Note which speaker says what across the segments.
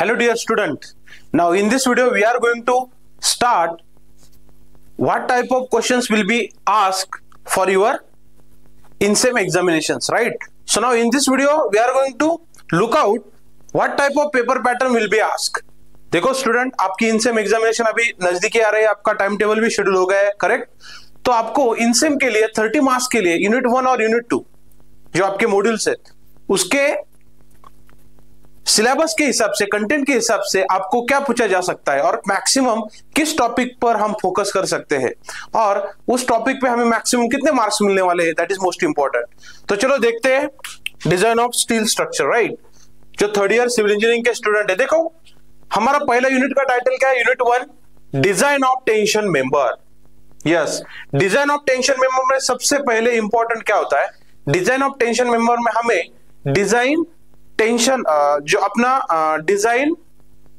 Speaker 1: Hello dear student. Now in this video we are going to start what type of questions will be asked for your INSEM examinations, right? So now in this video we are going to look out what type of paper pattern will be asked. देखो student आपकी insem examination अभी नजदीकी आ रही है आपका time table भी schedule हो गया है करेक्ट तो आपको इनसेम के लिए 30 मार्क्स के लिए यूनिट वन और यूनिट टू जो आपके मॉड्यूल्स है उसके सिलेबस के हिसाब से कंटेंट के हिसाब से आपको क्या पूछा जा सकता है और मैक्सिमम किस टॉपिक पर हम फोकस कर सकते हैं? और उस टॉपिक पे हमें मैक्सिमम कितने मार्क्स मिलने वाले हैं? दैट इज़ मोस्ट इंपॉर्टेंट तो चलो देखते हैं. Design of steel structure right जो थर्ड ईयर सिविल इंजीनियरिंग के स्टूडेंट है, देखो, हमारा पहला यूनिट का टाइटल क्या है? Unit one design of tension member yes design of tension member में सबसे पहले इंपॉर्टेंट क्या होता है? डिज़ाइन ऑफ़ टेंशन मेंबर में हमें डिज़ाइन टेंशन जो अपना डिज़ाइन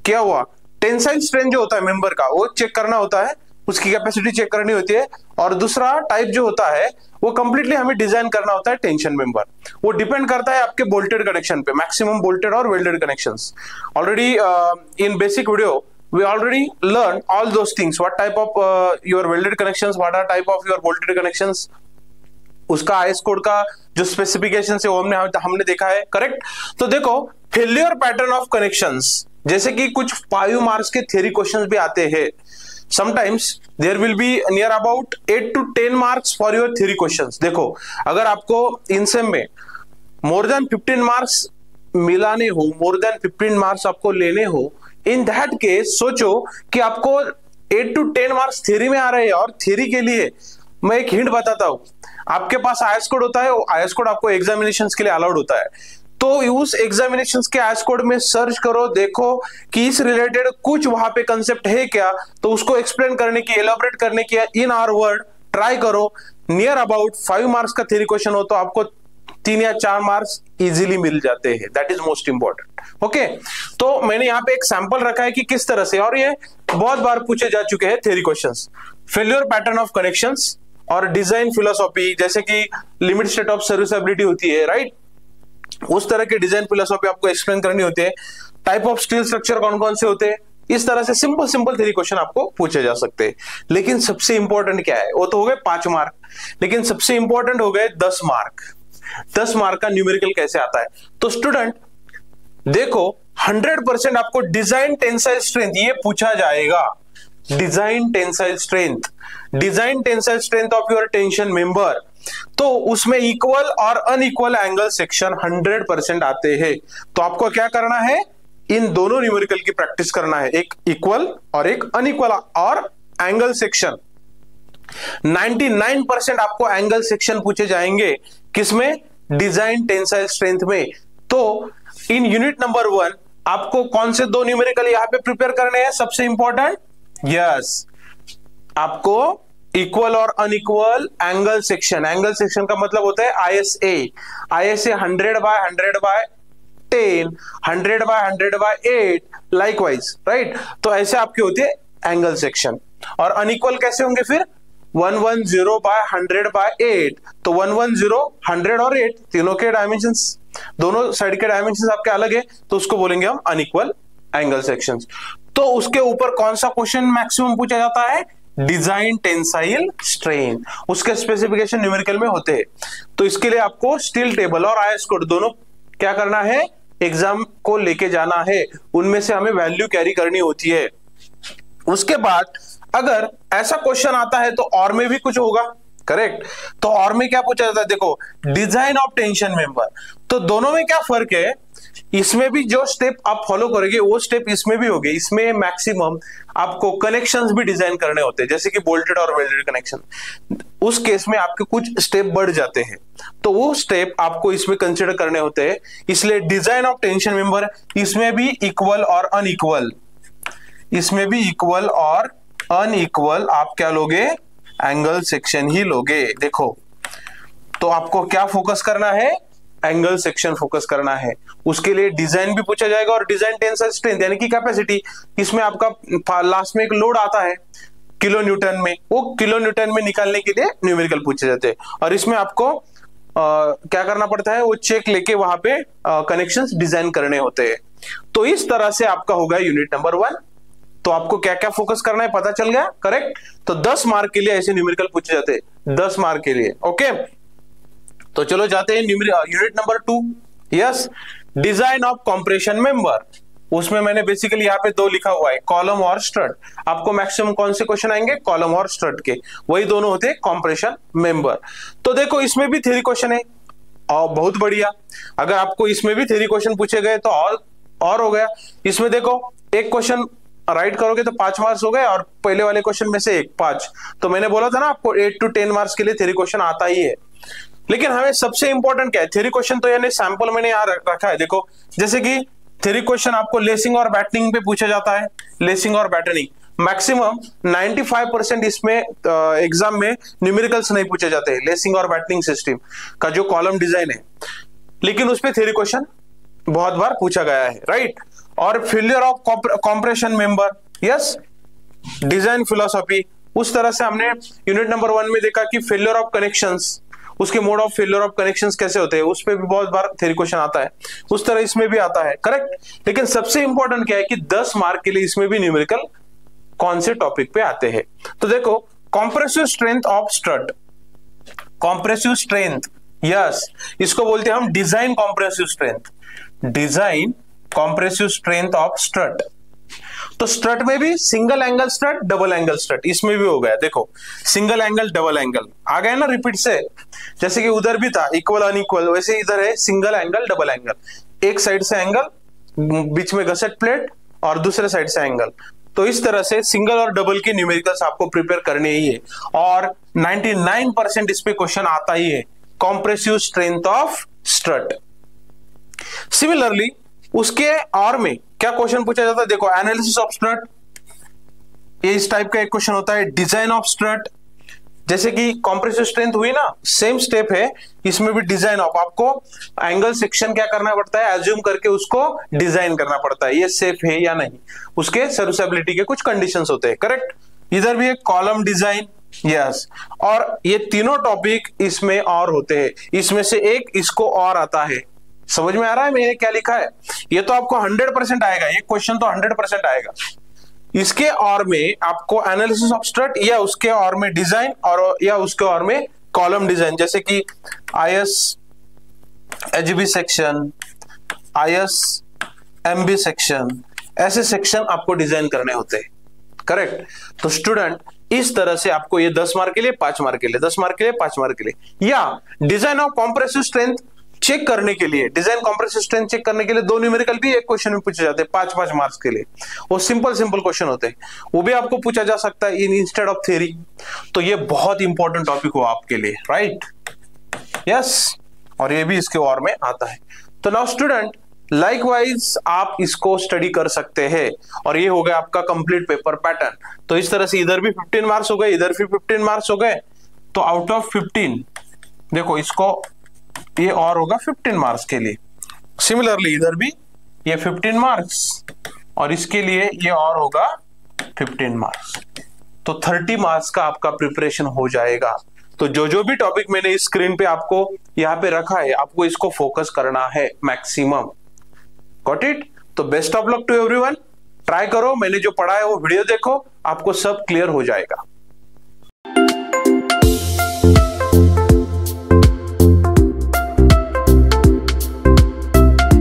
Speaker 1: क्या हुआ? टेंसाइल स्ट्रेंथ जो होता है मेंबर का वो चेक करना होता है उसकी कैपेसिटी चेक करनी होती है और दूसरा टाइप जो होता है वो कंप्लीटली हमें डिज़ाइन करना होता है टेंशन मेंबर वो डिपेंड करता है आपके बोल्टेड कनेक्शन पे मैक्सिमम बोल्टेड और welded connection already in basic video we already learned all those things what type of uh, your welded connections what are type of your bolted उसका IS code का जो specification है वो हमने हमने देखा है करेक्ट तो देखो फेलियर पैटर्न ऑफ़ कनेक्शंस जैसे कि कुछ फाइव मार्क्स के थ्योरी क्वेश्चंस भी आते हैं। Sometimes there will be near about eight to ten marks for your theory questions देखो, अगर आपको इनसेम में मोर देन फिफ्टीन मार्क्स मिलाने हो मोर देन फिफ्टीन मार्क्स आपको लेने हो इन दैट केस सोचो कि आपको eight to ten marks theory में आ रहे हैं और थ्योरी के लिए मैं एक हिंट बताता हूँ। आपके पास आयस कोड होता है आयस कोड आपको एग्जामिनेशन के लिए अलाउड होता है। तो उस एग्जामिनेशन के आयस कोड में सर्च करो, देखो कि इस रिलेटेड कुछ वहाँ पे कंसेप्ट है क्या। तो उसको एक्सप्लेन करने की एलोबरेट करने की इन आर वर्ड ट्राई करो। नियर अबाउट फाइव मार्क्स का थ्योरी क्वेश्चन हो तो आपको तीन या चार मार्क्स इजीली मिल जाते हैं। That is most important okay तो मैंने यहाँ पे एक सैंपल रखा है कि किस तरह से, और ये बहुत बार पूछे जा चुके हैं theory questions failure pattern of connections और डिज़ाइन फिलोसॉफी जैसे कि लिमिट स्टेट ऑफ़ सर्विसबिलिटी होती है राइट उस तरह के डिज़ाइन फिलोसॉफी आपको एक्सप्लेन करनी होती है। टाइप ऑफ़ स्टील स्ट्रक्चर कौन कौन से होते हैं? इस तरह से सिंपल सिंपल थ्री क्वेश्चन आपको पूछे जा सकते हैं। लेकिन सबसे इंपॉर्टेंट क्या है? वो तो हो गए पाँच मार्क लेकिन सबसे इंपॉर्टेंट हो गए दस मार्क दस मार्क का न्यूमेरिकल कैसे आता है? तो स्टूडेंट देखो हंड्रेड परसेंट आपको डिज़ाइन टेंसाइल स्ट्रेंथ ये पूछा जाएगा। Design tensile strength design tensile strength of your tension member तो उसमें इक्वल और अनइक्वल एंगल सेक्शन 100 परसेंट आते हैं। तो आपको क्या करना है? इन दोनों न्यूमेरिकल की प्रैक्टिस करना है। एक इक्वल और एक अनइक्वल और एंगल सेक्शन 99 परसेंट आपको एंगल सेक्शन पूछे जाएँगे किसमें? डिज़ाइन टेंसाइल स्ट्रेंथ में। तो इन यूनिट नंबर वन आपको कौन से दो न्यूमेरिकल यहाँ पे प्रिपेयर करने हैं? सबसे इंपॉर्टेंट यस आपको इक्वल और unequal angle section angle section का मतलब होता है I S A I S A hundred by hundred by ten hundred by hundred by eight likewise right तो ऐसे आपके होते हैं एंगल सेक्शन और अनइक्वल कैसे होंगे फिर? One one zero by hundred by eight तो वन वन ज़ीरो हंड्रेड और एट तीनों के डायमेंशन दोनों साइड के डायमेंशन आपके अलग है तो उसको बोलेंगे हम अनइक्वल एंगल सेक्शन तो उसके ऊपर कौन सा क्वेश्चन मैक्सिमम पूछा जाता है? डिज़ाइन टेंसाइल स्ट्रेन उसके स्पेसिफिकेशन न्यूमेरिकल में होते हैं। तो इसके लिए आपको स्टील टेबल और आयस कोड दोनों क्या करना है? एग्ज़ाम को लेके जाना है। उनमें से हमें वैल्यू कैरी करनी होती है। उसके बाद अगर ऐसा क्वेश्चन आता है तो और में भी कुछ होगा। करेक्ट? तो और में क्या पूछा जाता है? देखो डिज़ाइन ऑफ़ टेंशन मेंबर तो दोनों में क्या फ़र्क है? इसमें भी जो स्टेप आप फॉलो करोगे, वो स्टेप इसमें भी होगे। इसमें मैक्सिमम आपको कनेक्शंस भी डिज़ाइन करने होते हैं, जैसे कि बोल्टेड और वेल्डेड कनेक्शन उस केस में आपके कुछ स्टेप बढ़ जाते हैं। तो वो स्टेप आपको इसमें कंसिडर करने होते हैं। इसलिए डिज़ाइन ऑफ़ टेंशन मेंबर इसमें भी इक्वल और अनइक्वल इसमें भी इक्वल और अनइक्वल आप क्या लोगे? एंगल सेक्शन ही लोगे। देखो तो आपको क्या फोकस करना है? एंगल सेक्शन फोकस करना है। उसके लिए डिज़ाइन भी पूछा जाएगा और डिज़ाइन टेंसाइल स्ट्रेंथ यानी कि कैपेसिटी इसमें आपका लास्ट में एक लोड आता है किलो न्यूटन में। वो किलो न्यूटन में निकालने के लिए न्यूमेरिकल पूछे जाते हैं। और इसमें आपको आ, क्या करना पड़ता है? वो चेक लेके वहाँ पे कनेक्शन डिज़ाइन करने होते हैं। तो इस तरह से आपका होगा यूनिट नंबर वन तो आपको क्या क्या फोकस करना है पता चल गया? करेक्ट तो 10 मार्क के लिए ऐसे न्यूमेरिकल पूछे जाते हैं। 10 मार्क के लिए ओके तो चलो जाते हैं unit number two yes design of compression member उसमें मैंने बेसिकली यहाँ पे दो लिखा हुआ है कॉलम और स्ट्रट आपको मैक्सिमम कौन से क्वेश्चन आएँगे? कॉलम और स्ट्रट के। वही दोनों होते हैं कॉम्प्रेशन मेंबर तो देखो, इसमें भी थ्री क्वेश्चन है। और बहुत बढ़िया। अगर आपको इसमें भी थ्री क्वेश्चन पूछे गए तो और और हो गया। इसमें देखो, एक क्वेश्चन राइट करोगे तो पाँच मार्क्स हो गए और पहले वाले क्वेश्चन में से एक, पाँच। तो मैंने बोला था ना, आपको एट टू टेन मार्क्स के लिए थ्री क्वेश्चन आता ही है। लेकिन हमें सबसे इंपॉर्टेंट क्या है? थ्री क्वेश्चन तो यानी सैंपल मैंने यहाँ रखा है। देखो, जैसे कि थ्री क्वेश्चन आपको लेसिंग और बैटनिंग पे पूछा जाता है। लेसिंग और बैटनिंग मैक्सिमम 95 परसेंट इसमें एग्ज़ाम में न्यूमेरिकल्स नहीं पूछे जाते। हैं लेसिंग और बैटनिंग सिस्टम का जो कॉलम डिज़ाइन है। लेकिन उस पर थ्री क्वेश्चन बहुत बार पूछा गया है। राइट और failure of compression member yes design philosophy उस तरह से हमने यूनिट नंबर वन में देखा कि फेलियर ऑफ़ कनेक्शंस उसके mode of failure of connections कैसे होते हैं, उस पर भी बहुत बार थ्योरी क्वेश्चन आता है। उस तरह इसमें भी आता है करेक्ट लेकिन सबसे इंपॉर्टेंट क्या है कि 10 मार्क के लिए इसमें भी न्यूमेरिकल कौन से टॉपिक पे आते हैं? तो देखो compressive strength of strut compressive strength yes इसको बोलते हैं हम design compressive strength design compressive strength of strut तो स्ट्रट में भी single angle strut double angle strut इसमें भी हो गया। देखो सिंगल एंगल डबल एंगल आ गया ना रिपीट से? जैसे कि उधर भी था इक्वल अनइक्वल वैसे इधर है सिंगल एंगल डबल एंगल एक साइड से एंगल बीच में गसेट प्लेट और दूसरे साइड से एंगल तो इस तरह से सिंगल और डबल के न्यूमेरिकल्स आपको प्रिपेयर करने ही है। और 99 परसेंट इस पे क्वेश्चन आता ही है compressive strength of strut similarly उसके और में क्या क्वेश्चन पूछा जाता है? देखो एनालिसिस ऑफ़ स्ट्रट इस टाइप का एक क्वेश्चन होता है डिज़ाइन ऑफ़ स्ट्रट जैसे कि कॉम्प्रेसिव स्ट्रेंथ हुई ना सेम स्टेप है, इसमें भी डिज़ाइन ऑफ़ आपको एंगल सेक्शन क्या करना पड़ता है? एज्यूम करके उसको डिज़ाइन करना पड़ता है, ये सेफ़ है या नहीं? उसके सर्विसबिलिटी के कुछ कंडीशंस होते हैं करेक्ट इधर भी एक कॉलम डिज़ाइन यस और ये तीनों टॉपिक इसमें और होते हैं, इसमें से एक इसको और आता है समझ में आ रहा है मैंने क्या लिखा है? ये तो आपको हंड्रेड परसेंट आएगा, ये क्वेश्चन तो हंड्रेड परसेंट आएगा। इसके और में आपको एनालिसिस ऑफ़ स्ट्रट या उसके और में डिज़ाइन और या उसके और में कॉलम डिज़ाइन जैसे कि I S HB section I S MB section ऐसे सेक्शन आपको डिज़ाइन करने होते हैं। करेक्ट तो स्टूडेंट इस तरह से आपको ये दस मार्क के लिए, पाँच मार्क के लिए, दस मार्क के लिए, पाँच मार्क के लिए। या design of compressive strength check करने के लिए डिज़ाइन कॉम्प्रेसिव स्ट्रेंथ चेक करने के लिए दो न्यूमेरिकल भी एक क्वेश्चन में पूछे जाते हैं, पाँच पाँच मार्क्स के लिए। वो सिंपल सिंपल क्वेश्चन होते हैं। वो भी आपको पूछा जा सकता है इन इंस्टेड ऑफ़ थ्योरी तो ये बहुत इंपॉर्टेंट टॉपिक हो आपके लिए राइट यस और ये भी इसके और में आता है। तो नाउ स्टूडेंट लाइकवाइज आप इसको स्टडी कर सकते हैं। और ये हो गया आपका कंप्लीट पेपर पैटर्न तो इस तरह से इधर भी 15 मार्क्स हो गए, इधर भी 15 मार्क्स हो गए। तो आउट ऑफ़ 15 देखो इसको ये और होगा 15 मार्क्स के लिए। सिमिलरली इधर भी ये 15 मार्क्स और इसके लिए ये और होगा 15 मार्क्स तो 30 मार्क्स का आपका प्रिपरेशन हो जाएगा। तो जो जो भी टॉपिक मैंने इस स्क्रीन पे आपको यहाँ पे रखा है, आपको इसको फोकस करना है मैक्सिमम गॉट इट तो best of luck to everyone try करो, मैंने जो पढ़ा है वो वीडियो देखो, आपको सब क्लियर हो जाएगा।